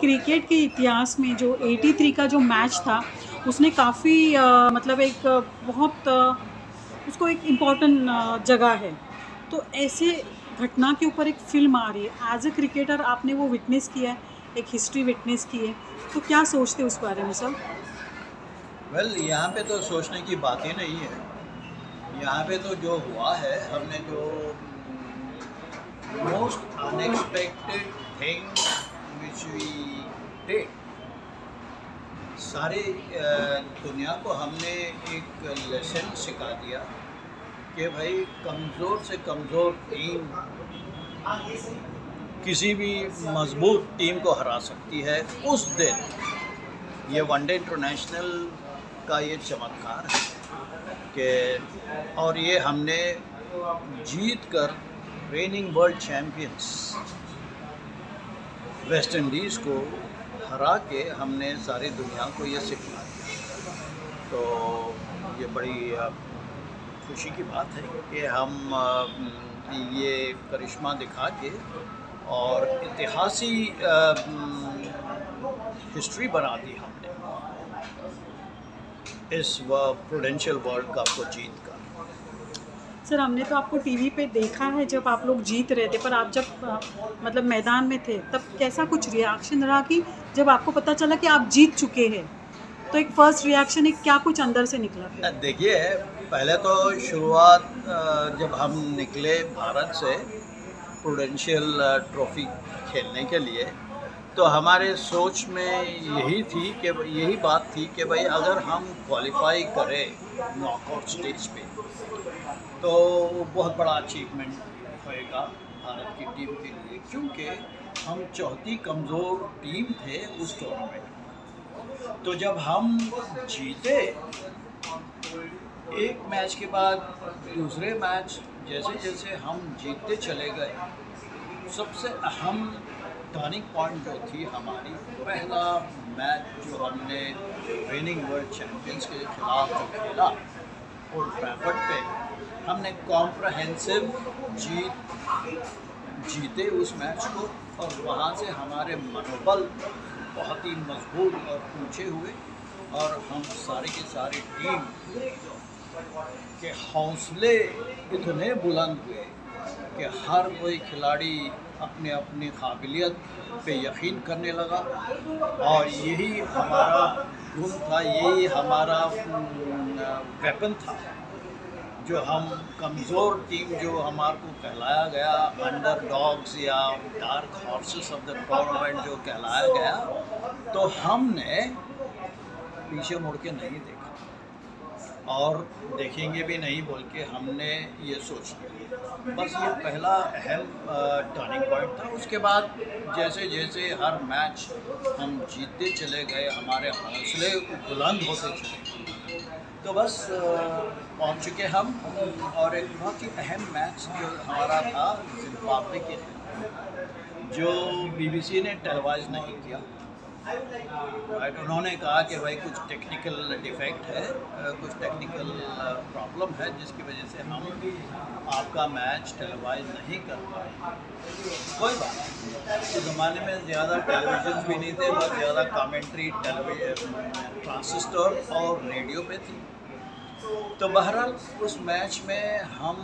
Cricket के इतिहास में जो 83 का जो मैच था, उसने काफ़ी मतलब एक बहुत उसको एक इंपॉर्टेंट जगह है। तो ऐसे घटना के ऊपर एक फ़िल्म आ रही है। एज ए क्रिकेटर आपने वो विटनेस किया है, एक हिस्ट्री विटनेस की है। तो क्या सोचते उस बारे में सर वेल यहाँ पे तो सोचने की बात ही नहीं है। यहाँ पे तो जो हुआ है, हमने जो most unexpected thing which we did सारी दुनिया को हमने एक लेसन सिखा दिया कि भाई कमज़ोर से कमज़ोर टीम किसी भी मज़बूत टीम को हरा सकती है उस दिन। ये वनडे इंटरनेशनल का ये चमत्कार है कि, और ये हमने जीत कर reigning world champions West Indies को हरा के हमने सारी दुनिया को ये सिखा दिया। तो ये बड़ी खुशी की बात है कि हम ये करिश्मा दिखा के और इतिहासी हिस्ट्री बना दी हमने। इस प्रोडेंशियल वर्ल्ड कप को जीत कर सर, हमने तो आपको टीवी पे देखा है जब आप लोग जीत रहे थे, पर आप जब मतलब मैदान में थे, तब कैसा कुछ रिएक्शन रहा कि जब आपको पता चला कि आप जीत चुके हैं तो एक फ़र्स्ट रिएक्शन एक क्या कुछ अंदर से निकला देखिए, पहले तो शुरुआत जब हम निकले भारत से प्रोडेंशियल ट्रॉफी खेलने के लिए तो हमारे सोच में यही थी कि, यही बात थी कि भाई अगर हम क्वालिफाई करें नॉकआउट स्टेज पे तो बहुत बड़ा अचीवमेंट होएगा भारत की टीम के लिए, क्योंकि हम चौथी कमज़ोर टीम थे उस टूर्नामेंट तो जब हम जीते, एक मैच के बाद दूसरे मैच जैसे जैसे हम जीतते चले गए, सबसे अहम टर्निंग पॉइंट जो थी हमारी, पहला मैच जो हमने रेनिंग वर्ल्ड चैम्पियंस के खिलाफ जो खेला ओल्ड ट्रैफर्ड पे हमने कॉम्प्रहेंसिव जीत, जीते उस मैच को और वहाँ से हमारे मनोबल बहुत ही मज़बूत और ऊँचे हुए और हम सारी की सारी टीम के हौसले इतने बुलंद हुए कि हर कोई खिलाड़ी अपने अपनी काबिलियत पे यकीन करने लगा और यही हमारा गुण था, यही हमारा वेपन था। जो हम कमज़ोर टीम जो हमारे को कहलाया गया अंडर डॉग्स या dark horses of the tournament जो कहलाया गया तो हमने पीछे मुड़ के नहीं देखा। और देखेंगे भी नहीं बोल के हमने ये सोच लिया। बस ये पहला अहम टर्निंग पॉइंट था। उसके बाद जैसे जैसे हर मैच हम जीतते चले गए, हमारे हौसले बुलंद होते चले तो बस पहुँच चुके हम और एक बहुत ही अहम मैच जो हमारा था, जिम्बाब्वे के, जो बीबीसी ने टेलीवाइज नहीं किया। उन्होंने कहा कि भाई कुछ टेक्निकल डिफेक्ट है कुछ टेक्निकल प्रॉब्लम है, जिसकी वजह से हम आपका मैच टेलीवाइज नहीं कर पाए। कोई बात नहीं। उस ज़माने में ज़्यादा टेलीविज़न भी नहीं थे, बहुत ज़्यादा कमेंट्री ट्रांसिस्टर और रेडियो पे थी। तो बहरहाल, उस मैच में हम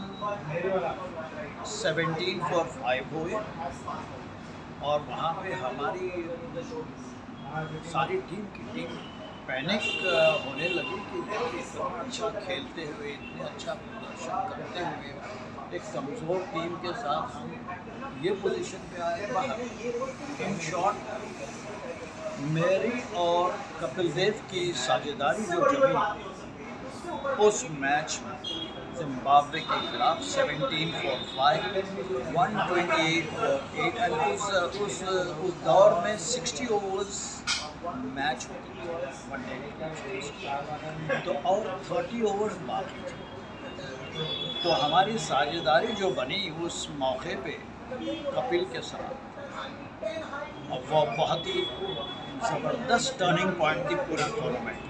17 फॉर फाइव हुए और वहाँ पे हमारी सारी टीम की टीम पैनिक होने लगी कि इतना अच्छा खेलते हुए, इतने अच्छा प्रदर्शन करते हुए एक कमज़ोर टीम के साथ हम ये पोजीशन पे आए बाहर। इन शॉर्ट मेरी और कपिल देव की साझेदारी जो जमी उस मैच में। जिम्बाब्वे के खिलाफ 17 for five one twenty eight for eight and उस उस उस दौर में 60 ओवर्स मैच होती थी। तो और 30 ओवर्स बाकी थे। तो हमारी साझेदारी जो बनी उस मौके पे कपिल के साथ वो बहुत ही ज़बरदस्त टर्निंग पॉइंट थी पूरे टूर्नामेंट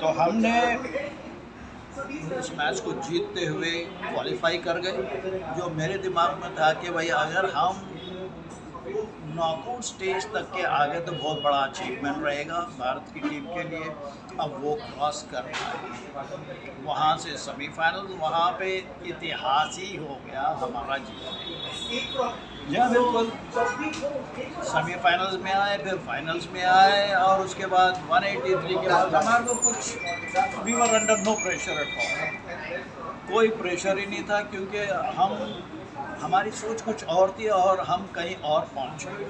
तो हमने उस मैच को जीतते हुए क्वालिफाई कर गए, जो मेरे दिमाग में था कि भाई अगर हम नॉकआउट स्टेज तक के आगे तो बहुत बड़ा अचीवमेंट रहेगा भारत की टीम के लिए। अब वो क्रॉस कर पाए वहाँ से सेमीफाइनल वहाँ पे इतिहास ही हो गया हमारा जीवन। या बिल्कुल। सेमीफाइनल्स में आए, फिर फाइनल्स में आए, और उसके बाद 183 के बाद हमारे को कुछ we were under no pressure at all कोई प्रेशर ही नहीं था, क्योंकि हम हमारी सोच कुछ और थी और हम कहीं और पहुँच गए।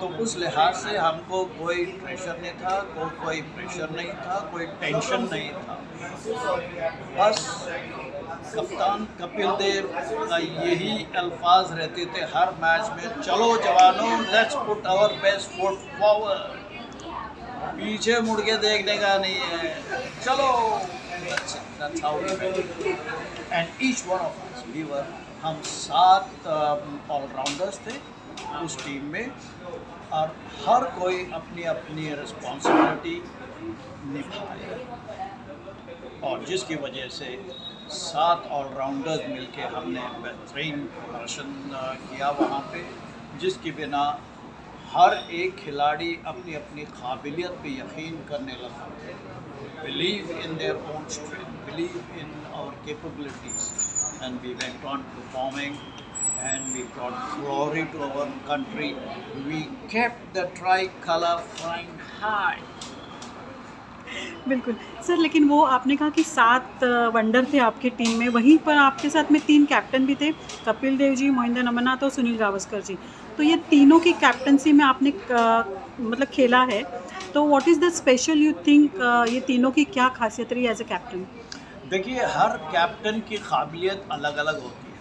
तो उस लिहाज से हमको कोई प्रेशर नहीं था को, कोई प्रेशर नहीं था कोई टेंशन नहीं था। बस कप्तान कपिल देव का यही अल्फाज रहते थे हर मैच में चलो जवानों let's put our best foot forward पीछे मुड़ के देखने का नहीं है। चलो। And each one of us we were हम सात ऑलराउंडर्स थे उस टीम में और हर कोई अपनी अपनी रिस्पॉन्सिबिलिटी निभाए और जिसकी वजह से सात ऑलराउंडर्स मिलके हमने बेहतरीन प्रदर्शन किया वहाँ पे, जिसकी बिना हर एक खिलाड़ी अपनी अपनी काबिलियत पे यकीन करने लगा। Believe in their own strength believe in our capabilities and we went on performing and we brought glory to our country. We kept the tricolor flying high. बिल्कुल। सर लेकिन वो आपने कहा कि सात वंडर थे आपके टीम में। वहीं पर आपके साथ में तीन कैप्टन भी थे कपिल देव जी मोहिंदर अमरनाथ और सुनील गावस्कर जी। तो ये तीनों की कैप्टनसी में आपने आ, मतलब खेला है। तो what is the special you think ये तीनों की क्या खासियत रही एज ए कैप्टन देखिए, हर कैप्टन की काबिलियत अलग अलग होती है।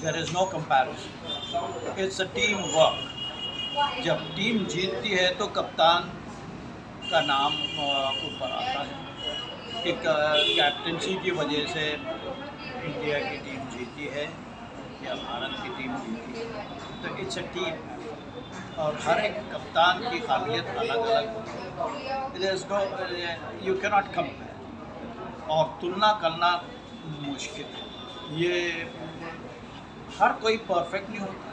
There is no comparison it's a team work जब टीम जीतती है तो कप्तान का नाम ऊपर आता है। एक कैप्टनसी की वजह से इंडिया की टीम जीती है, या भारत की टीम जीती है। तो इट्स अ टीम और हर एक कप्तान की काबिलियत अलग अलग होती है। यू कैनॉट कंपेयर और तुलना करना मुश्किल है। ये हर कोई परफेक्ट नहीं होता।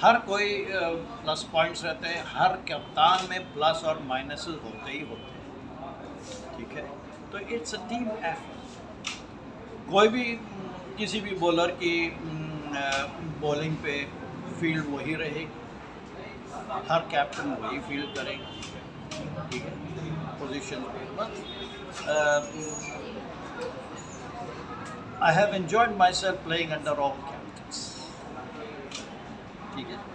हर कोई प्लस पॉइंट्स रहते हैं, हर कप्तान में प्लस और माइनस होते ही होते हैं। ठीक है? तो इट्स अ टीम एफर्ट कोई भी, किसी भी बॉलर की बॉलिंग पे फ़ील्ड वही रहेगी। हर कैप्टन वही फ़ील्ड करेगा। ठीक है? पोजीशन पे बस uh, I have enjoyed myself playing under all captains. ठीक है